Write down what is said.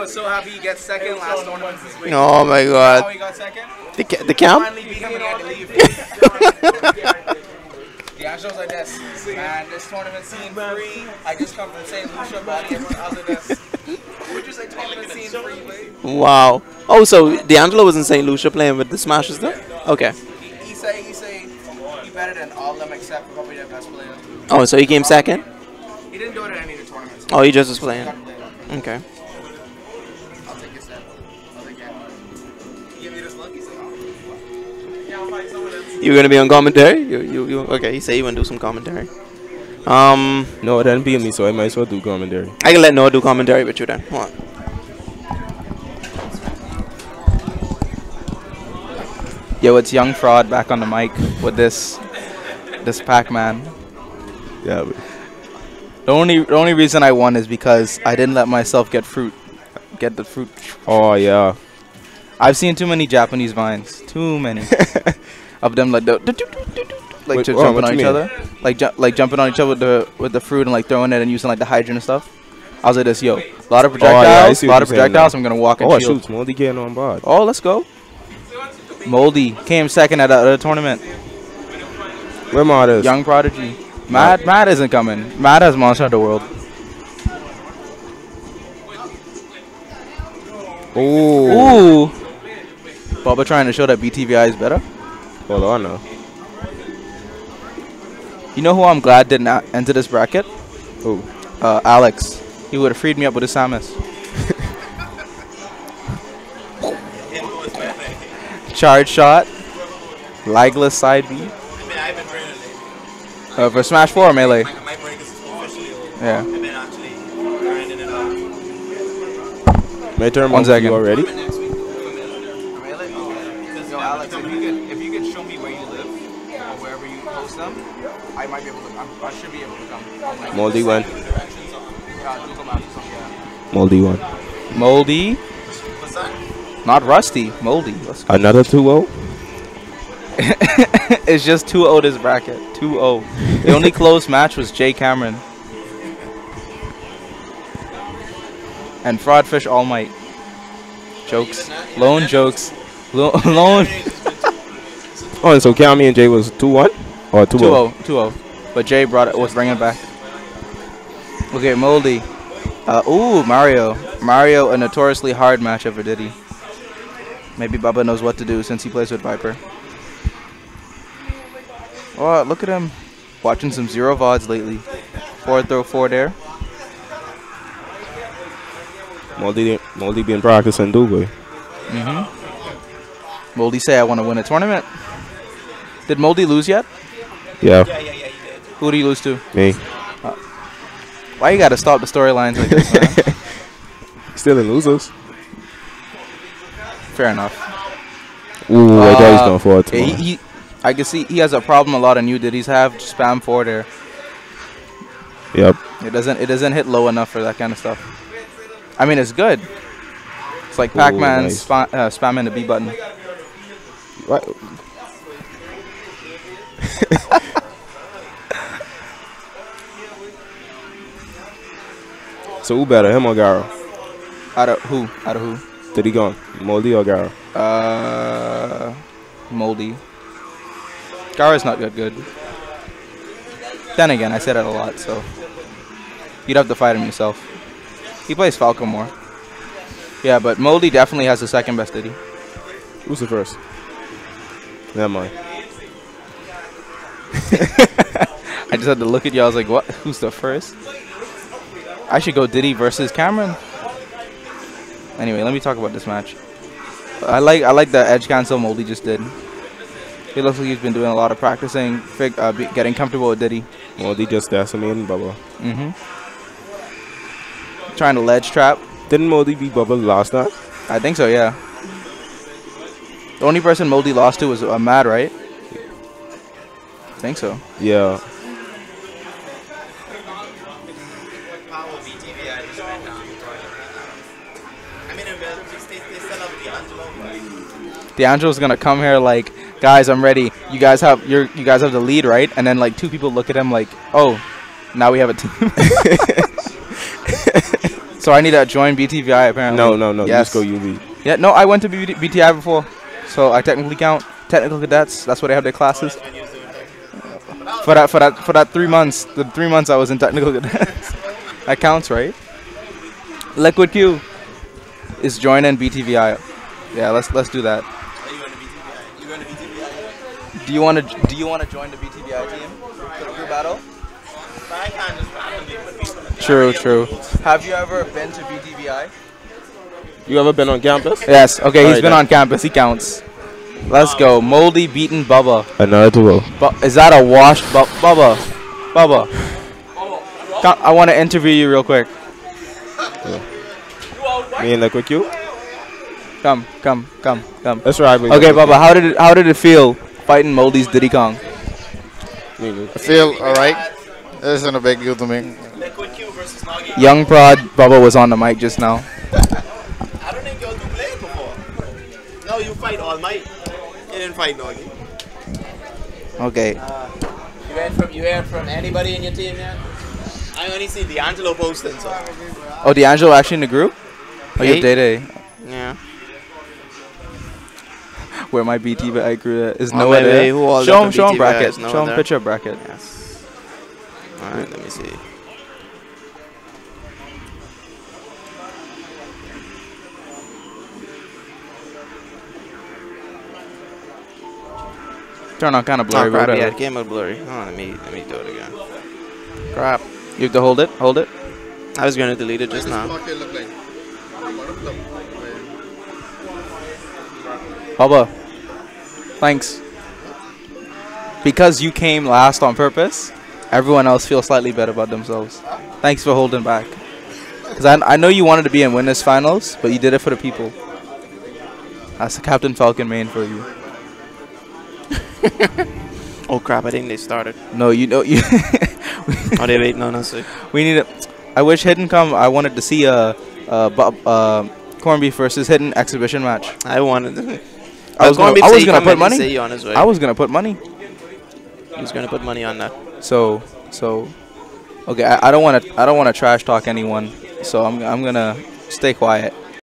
was so happy he gets second last tournament this week. Oh my How god. he got second? The, ca- the camp? Finally beat him and had to leave. The Astros like this. Man, this tournament scene free. I just come from St. Lucia, but everyone else like this. Would you say tournament scene free, babe? Wow. Oh, so D'Angelo was in St. Lucia playing with the Smashers though? Okay. He, he say he say he better than all of them except for probably their best player. Oh, so he came second? He didn't do it in any of the tournaments. Oh, he just was playing. got to play that. Okay. Fight someone gonna be on commentary? You, you, you. Okay, he said you wanna do some commentary. Um, No, it didn't beat me, so I might as well do commentary. I can let Noah do commentary with you then. Hold on. Yo, it's Young Fraud back on the mic with this this Pac-Man. Yeah, but The only the only reason I won is because I didn't let myself get fruit, get the fruit. oh yeah. I've seen too many Japanese vines, too many of them like the, like Wait, oh, jumping on each other, like ju- like jumping on each other with the with the fruit and like throwing it and using like the hydrant and stuff. I was like this, yo, a lot of Oh, yeah, projectiles, a what lot of projectiles. I'm gonna walk and Oh, shield. shoot, Moldy getting on board. Oh, let's go. Moldy came second at a, at a tournament. Where Matt is? Young prodigy. Mad, Mad isn't coming. Mad has Monster Hunter World. Ooh. Ooh. Bubba trying to show that BTVI is better. Hold on now. You know who I'm glad did not enter this bracket? Ooh. Uh, Alex. He would have freed me up with his Samus. Charge shot. Legless side B. Uh, for Smash 4 melee. Yeah. My turn. One Monkey. You already? Really? Yo, if you could, if you could show me where you live or wherever you post them, I might be able to. I'm, I should be able to come. Like, Moldy one. Directions on Google Maps or something. Yeah. Moldy one. Moldy. What's that? Not rusty. Moldy. Let's go. Another 2-0? it's just 2-0 this bracket. 2-0. The only close match was Jay Cameron. And Fraudfish All Might. Jokes. Lone jokes. Lo- lone Oh, and so Cammy and Jay was 2-1? Or 2-0? 2-0. 2-0. But Jay brought it was bringing it back. Okay, Moldy. Uh, ooh, Mario. Mario, a notoriously hard matchup for Diddy. Maybe Bubba knows what to do since he plays with Viper. Oh, look at him. Watching some ZeRo VODs lately. Forward throw, forward air. Moldy, Moldy been practicing Dubai. Mm-hmm. Moldy say, I want to win a tournament. Did Moldy lose yet? Yeah, Who did he lose to? me. Why you gotta stop the storylines like this, man? Still in losers. Fair enough. Ooh, I thought he's Uh, going forward Yeah, tomorrow. he, he, I can see he has a problem a lot of new Diddy's have. Spam forward air. Yep. It doesn't it doesn't hit low enough for that kind of stuff. I mean, it's good. It's like Pac-Man nice. spa, uh, spamming the B button. What? So who better, him or Garo? Out of who? Out of who? Did he go? Moldy or Garo? Uh, Moldy. Gara's not that good. Then again, I said it a lot, so you'd have to fight him yourself. He plays Falcon more. Yeah, but Moldy definitely has the second best Diddy. Who's the first? Never mind. I just had to look at you. I was like, "What? Who's the first? I should go Diddy versus Cameron. Anyway, let me talk about this match. I like I like the edge cancel Moldy just did. He looks like he's been doing a lot of practicing, fig, uh, be, getting comfortable with Diddy. Moldy just decimating Bubba. Mm-hmm. Trying to ledge trap. Didn't Moldy beat Bubba last night? I think so. Yeah. The only person Moldy lost to was uh, Mad, right? I think so. Yeah. D'Angelo's gonna come here like, guys, I'm ready. You guys have your you guys have the lead, right? And then like two people look at him like, oh, now we have a team. So I need to join BTVI apparently. No, no, no. Yes. You just go UV. Yeah, no, I went to BT- BTI before, so I technically count. Technical cadets. That's where they have their classes. For that, for that, for that three months, the three months I was in technical cadets, that counts, right? Liquid Q is joining BTVI. Yeah, let's let's do that. Do you want to do you want to join the BTVI team for the crew battle? True, true. Have you ever been to BTVI? You ever been on campus? Yes. Okay, he's Alright, been then. on campus. He counts. Let's go. Moldy beaten Bubba. Another two. Bu- is that a washed bu- Bubba? Bubba. Co- I want to interview you real quick. Me and Liquid Q. Come, come, come, come. Let's ride with Okay, Liquid Bubba. How did it How did it feel fighting Moldy's Diddy Kong? Q. I feel alright. This isn't a big deal to me. Young Prod Bubba was on the mic just now. I don't think y'all do play before. No, you fight All Might. You didn't fight Noggie. Okay. Uh, you heard from you heard from anybody in your team yet? I only see D'Angelo posting, so. Oh, D'Angelo actually in the group? Oh, you. Day Day. Eh? Yeah. Where my BTVI crew at eh? is Oh, nowhere maybe there. Show him, show him bracket. is Show him picture bracket. Yes. All right. Let me see. Turn on kind of Oh, blurry, but crap, yeah, it came out blurry. Oh, let me let me do it again. Crap. You have to hold it. Hold it. I was gonna delete it just now. Bubba, thanks. Because you came last on purpose, everyone else feels slightly better about themselves. Thanks for holding back. Because I, I know you wanted to be in winners finals, but you did it for the people. That's the Captain Falcon main for you. Oh crap! I think they started. No, you know you. Oh, they wait. No, no, we need. A, I wish Hidden come. I wanted to see a, a uh, corned beef versus Hidden exhibition match. I wanted. I was gonna, I was gonna put money. Say on his way. I was gonna put money. He was gonna put money on that. So so okay, I, I don't want to I don't want to trash talk anyone. So I'm I'm gonna stay quiet.